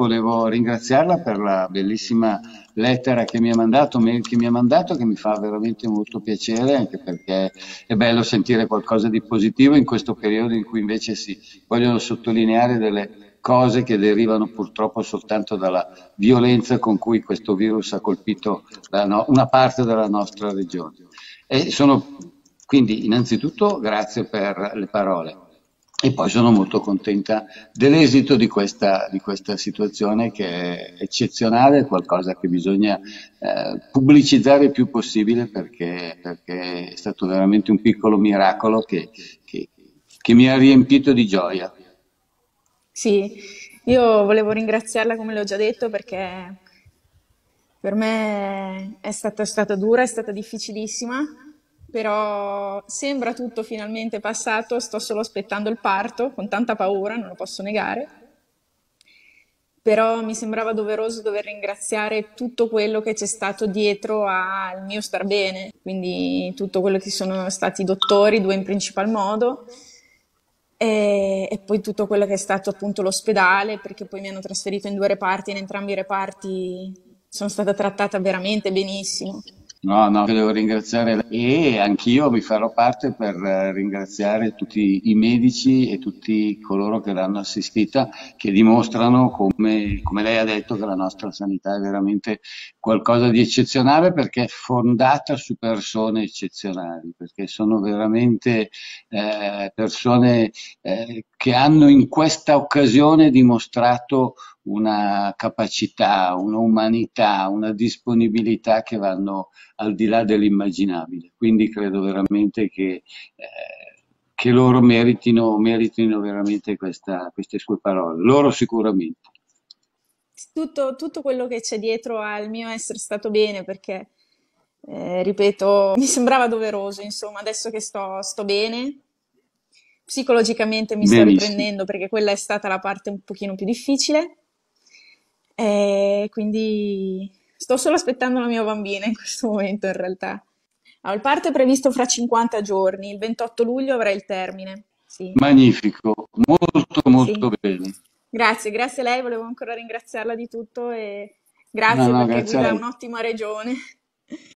volevo ringraziarla per la bellissima lettera che mi ha mandato, che mi ha mandato, che mi fa veramente molto piacere, anche perché è bello sentire qualcosa di positivo in questo periodo in cui invece si vogliono sottolineare delle cose che derivano purtroppo soltanto dalla violenza con cui questo virus ha colpito no- una parte della nostra regione. E sono, quindi innanzitutto grazie per le parole. E poi sono molto contenta dell'esito di questa, di questa situazione che è eccezionale, qualcosa che bisogna eh, pubblicizzare il più possibile perché, perché, è stato veramente un piccolo miracolo che, che, che mi ha riempito di gioia. Sì, io volevo ringraziarla come le ho già detto perché per me è stata, è stata dura, è stata difficilissima, però sembra tutto finalmente passato, sto solo aspettando il parto, con tanta paura, non lo posso negare. Però mi sembrava doveroso dover ringraziare tutto quello che c'è stato dietro al mio star bene, quindi tutto quello che sono stati i dottori, due in principal modo, e, e, poi tutto quello che è stato appunto l'ospedale, perché poi mi hanno trasferito in due reparti, in entrambi i reparti sono stata trattata veramente benissimo. No, no, devo ringraziare e anch'io mi farò parte per eh, ringraziare tutti i medici e tutti coloro che l'hanno assistita, che dimostrano, come, come lei ha detto, che la nostra sanità è veramente qualcosa di eccezionale perché è fondata su persone eccezionali, perché sono veramente eh, persone eh, che hanno in questa occasione dimostrato una capacità, un'umanità, una disponibilità che vanno al di là dell'immaginabile. Quindi credo veramente che, eh, che loro meritino, meritino veramente questa, queste sue parole. Loro sicuramente. Tutto, tutto quello che c'è dietro al mio essere stato bene, perché, eh, ripeto, mi sembrava doveroso, insomma, adesso che sto, sto bene, psicologicamente mi sto Benissimo. riprendendo perché quella è stata la parte un pochino più difficile e quindi sto solo aspettando la mia bambina in questo momento in realtà. Allora, il parto è previsto fra 50 giorni, il 28 luglio avrà il termine. Sì. Magnifico, molto molto Sì. bene. Grazie, grazie a lei, volevo ancora ringraziarla di tutto e No, grazie no, perché grazie guida un'ottima regione.